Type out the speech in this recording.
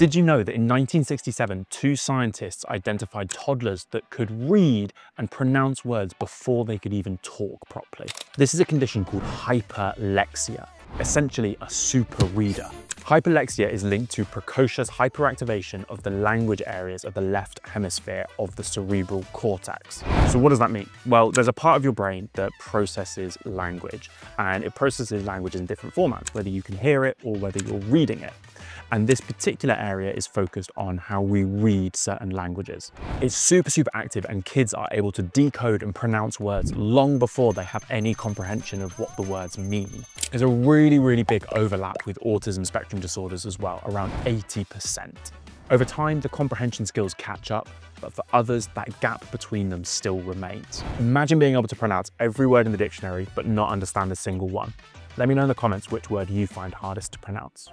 Did you know that in 1967, two scientists identified toddlers that could read and pronounce words before they could even talk properly? This is a condition called hyperlexia, essentially a super reader. Hyperlexia is linked to precocious hyperactivation of the language areas of the left hemisphere of the cerebral cortex. So what does that mean? Well, there's a part of your brain that processes language and it processes language in different formats, whether you can hear it or whether you're reading it. And this particular area is focused on how we read certain languages. It's super, super active and kids are able to decode and pronounce words long before they have any comprehension of what the words mean. There's a really, really big overlap with autism spectrum disorders as well, around 80%. Over time, the comprehension skills catch up, but for others, that gap between them still remains. Imagine being able to pronounce every word in the dictionary, but not understand a single one. Let me know in the comments which word you find hardest to pronounce.